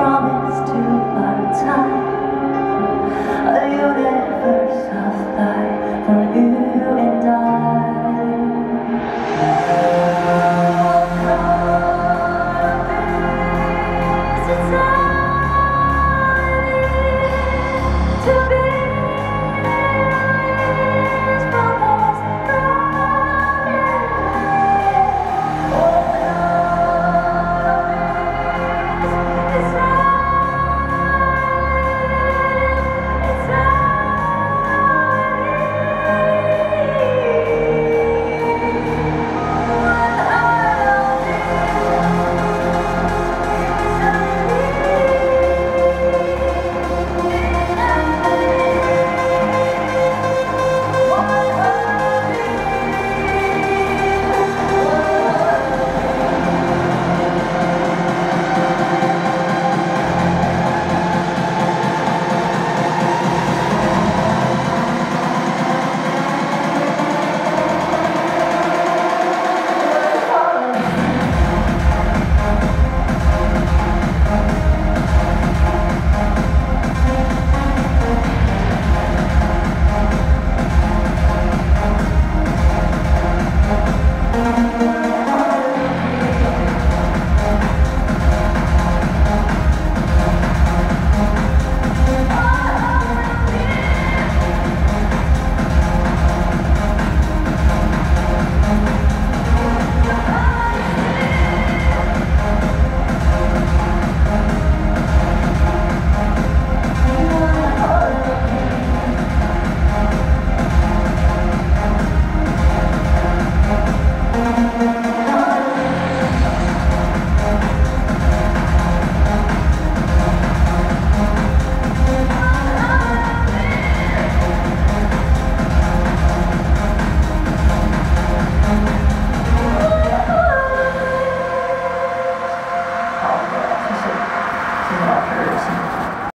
promise to our time.